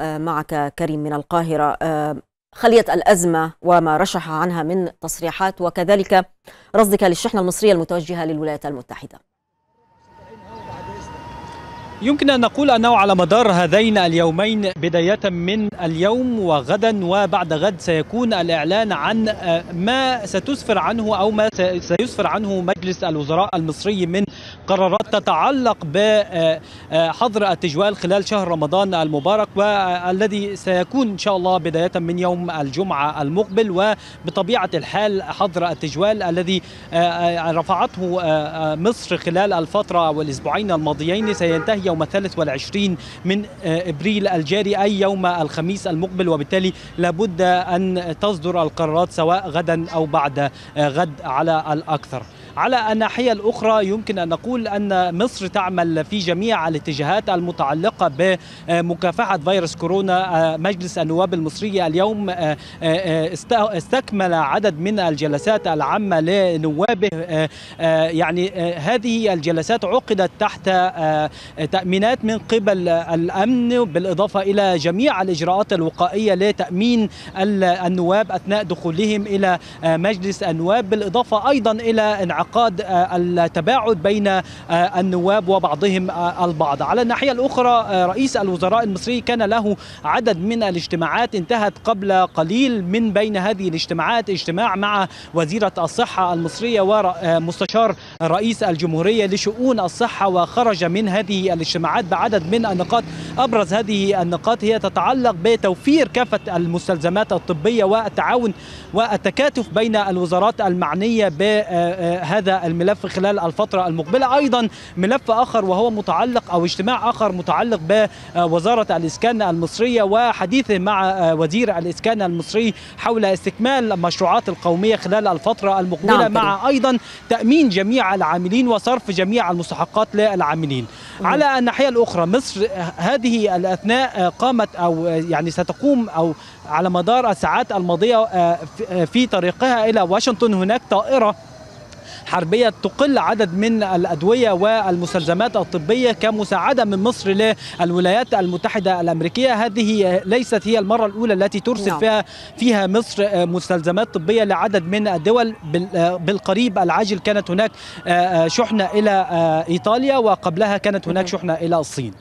معك كريم من القاهرة. خلية الأزمة وما رشح عنها من تصريحات وكذلك رصدك للشحنة المصرية المتوجهة للولايات المتحدة. يمكن أن نقول أنه على مدار هذين اليومين بداية من اليوم وغدا وبعد غد سيكون الإعلان عن ما ستسفر عنه أو ما سيسفر عنه مجلس الوزراء المصري من قرارات تتعلق بحظر التجوال خلال شهر رمضان المبارك والذي سيكون إن شاء الله بداية من يوم الجمعة المقبل وبطبيعة الحال حظر التجوال الذي رفعته مصر خلال الفترة والأسبوعين الماضيين سينتهي يوم الثالث والعشرين من إبريل الجاري أي يوم الخميس المقبل. وبالتالي لابد أن تصدر القرارات سواء غدا أو بعد غد على الأكثر. على الناحية الأخرى يمكن أن نقول أن مصر تعمل في جميع الاتجاهات المتعلقة بمكافحة فيروس كورونا. مجلس النواب المصري اليوم استكمل عدد من الجلسات العامة لنوابه يعني هذه الجلسات عقدت تحت تأمينات من قبل الأمن بالإضافة إلى جميع الإجراءات الوقائية لتأمين النواب أثناء دخولهم إلى مجلس النواب بالإضافة أيضا إلى انعقاد التباعد بين النواب وبعضهم البعض. على الناحية الأخرى رئيس الوزراء المصري كان له عدد من الاجتماعات انتهت قبل قليل من بين هذه الاجتماعات اجتماع مع وزيرة الصحة المصرية ومستشار رئيس الجمهورية لشؤون الصحة وخرج من هذه الاجتماعات بعدد من النقاط. أبرز هذه النقاط هي تتعلق بتوفير كافة المستلزمات الطبية والتعاون والتكاتف بين الوزارات المعنية بهذا الملف خلال الفترة المقبلة. أيضا ملف آخر وهو متعلق أو اجتماع آخر متعلق بوزارة الإسكان المصرية وحديثه مع وزير الإسكان المصري حول استكمال المشروعات القومية خلال الفترة المقبلة. نعم. مع أيضا تأمين جميع العاملين وصرف جميع المستحقات للعاملين. على الناحية الأخرى مصر هذه الأثناء قامت أو يعني ستقوم أو على مدار الساعات الماضية في طريقها إلى واشنطن. هناك طائرة حربية تقل عدد من الأدوية والمستلزمات الطبية كمساعدة من مصر للولايات المتحدة الأمريكية. هذه ليست هي المرة الأولى التي ترسل فيها فيها مصر مستلزمات طبية لعدد من الدول بالقريب العاجل. كانت هناك شحنة إلى إيطاليا وقبلها كانت هناك شحنة إلى الصين.